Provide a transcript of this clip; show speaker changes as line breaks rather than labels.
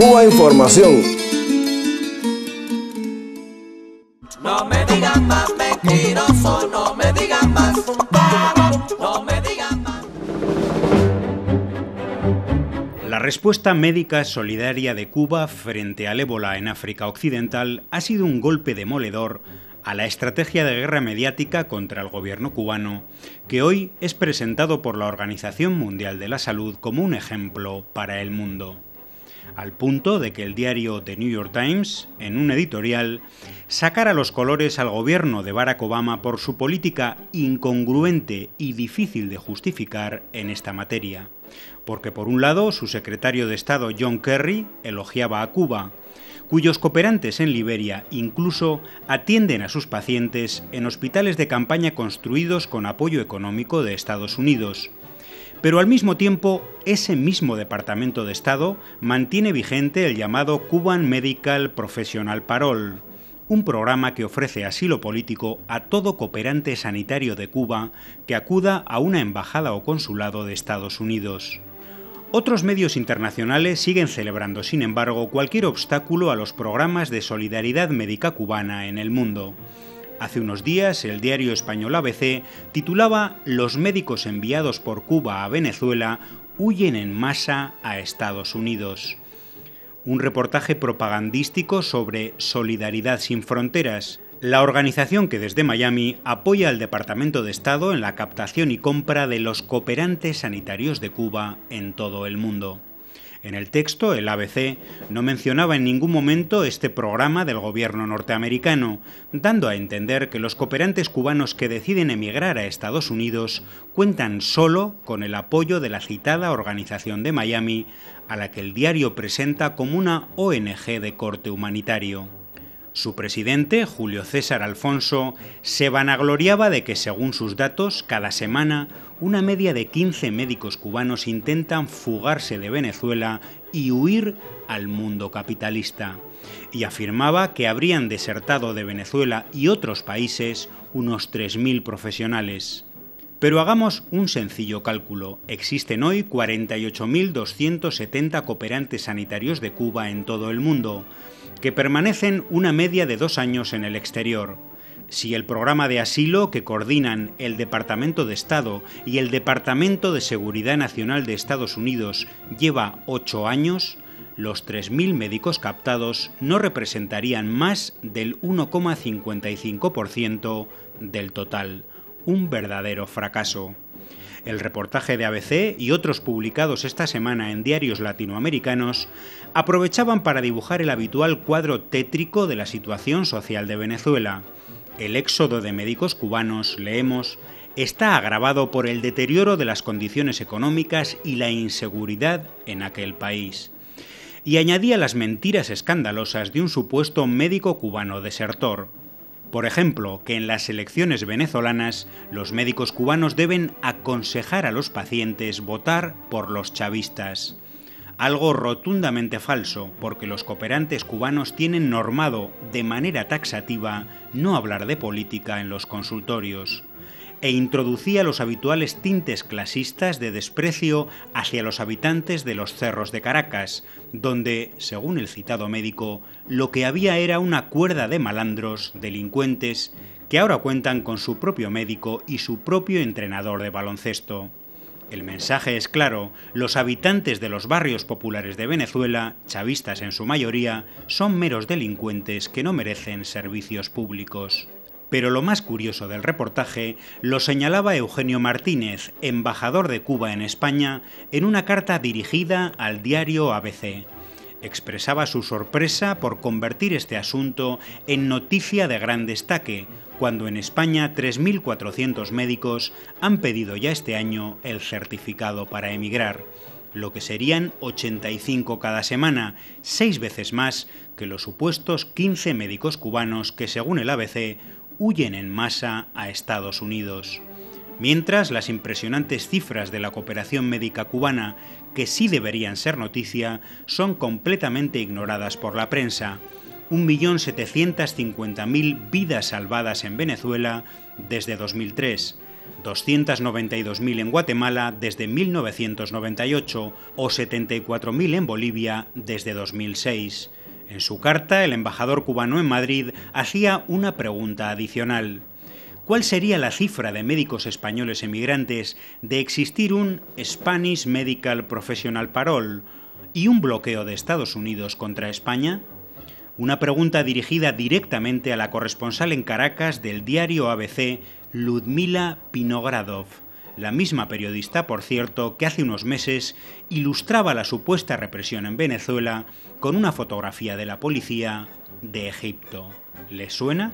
Cuba Información.
No me digan más mentiroso, no me digan más no me digan más.
La respuesta médica solidaria de Cuba frente al ébola en África Occidental ha sido un golpe demoledor a la estrategia de guerra mediática contra el gobierno cubano, que hoy es presentado por la Organización Mundial de la Salud como un ejemplo para el mundo al punto de que el diario The New York Times, en un editorial, sacara los colores al gobierno de Barack Obama por su política incongruente y difícil de justificar en esta materia. Porque por un lado, su secretario de Estado John Kerry elogiaba a Cuba, cuyos cooperantes en Liberia incluso atienden a sus pacientes en hospitales de campaña construidos con apoyo económico de Estados Unidos, pero al mismo tiempo, ese mismo Departamento de Estado mantiene vigente el llamado Cuban Medical Professional Parole, un programa que ofrece asilo político a todo cooperante sanitario de Cuba que acuda a una embajada o consulado de Estados Unidos. Otros medios internacionales siguen celebrando, sin embargo, cualquier obstáculo a los programas de solidaridad médica cubana en el mundo. Hace unos días el diario español ABC titulaba Los médicos enviados por Cuba a Venezuela huyen en masa a Estados Unidos. Un reportaje propagandístico sobre Solidaridad sin Fronteras, la organización que desde Miami apoya al Departamento de Estado en la captación y compra de los cooperantes sanitarios de Cuba en todo el mundo. En el texto, el ABC no mencionaba en ningún momento este programa del gobierno norteamericano, dando a entender que los cooperantes cubanos que deciden emigrar a Estados Unidos cuentan solo con el apoyo de la citada organización de Miami, a la que el diario presenta como una ONG de corte humanitario. Su presidente, Julio César Alfonso, se vanagloriaba de que, según sus datos, cada semana una media de 15 médicos cubanos intentan fugarse de Venezuela y huir al mundo capitalista. Y afirmaba que habrían desertado de Venezuela y otros países unos 3.000 profesionales. Pero hagamos un sencillo cálculo. Existen hoy 48.270 cooperantes sanitarios de Cuba en todo el mundo que permanecen una media de dos años en el exterior. Si el programa de asilo que coordinan el Departamento de Estado y el Departamento de Seguridad Nacional de Estados Unidos lleva ocho años, los 3.000 médicos captados no representarían más del 1,55% del total. Un verdadero fracaso. El reportaje de ABC y otros publicados esta semana en diarios latinoamericanos aprovechaban para dibujar el habitual cuadro tétrico de la situación social de Venezuela. El éxodo de médicos cubanos, leemos, está agravado por el deterioro de las condiciones económicas y la inseguridad en aquel país. Y añadía las mentiras escandalosas de un supuesto médico cubano desertor. Por ejemplo, que en las elecciones venezolanas los médicos cubanos deben aconsejar a los pacientes votar por los chavistas. Algo rotundamente falso, porque los cooperantes cubanos tienen normado de manera taxativa no hablar de política en los consultorios e introducía los habituales tintes clasistas de desprecio hacia los habitantes de los cerros de Caracas, donde, según el citado médico, lo que había era una cuerda de malandros, delincuentes, que ahora cuentan con su propio médico y su propio entrenador de baloncesto. El mensaje es claro, los habitantes de los barrios populares de Venezuela, chavistas en su mayoría, son meros delincuentes que no merecen servicios públicos. Pero lo más curioso del reportaje lo señalaba Eugenio Martínez, embajador de Cuba en España, en una carta dirigida al diario ABC. Expresaba su sorpresa por convertir este asunto en noticia de gran destaque, cuando en España 3.400 médicos han pedido ya este año el certificado para emigrar, lo que serían 85 cada semana, seis veces más que los supuestos 15 médicos cubanos que, según el ABC, huyen en masa a Estados Unidos. Mientras las impresionantes cifras de la cooperación médica cubana, que sí deberían ser noticia, son completamente ignoradas por la prensa. 1.750.000 vidas salvadas en Venezuela desde 2003, 292.000 en Guatemala desde 1998 o 74.000 en Bolivia desde 2006. En su carta, el embajador cubano en Madrid hacía una pregunta adicional. ¿Cuál sería la cifra de médicos españoles emigrantes de existir un Spanish Medical Professional Parole y un bloqueo de Estados Unidos contra España? Una pregunta dirigida directamente a la corresponsal en Caracas del diario ABC, Ludmila Pinogradov, la misma periodista, por cierto, que hace unos meses ilustraba la supuesta represión en Venezuela con una fotografía de la policía de Egipto. ¿Le suena?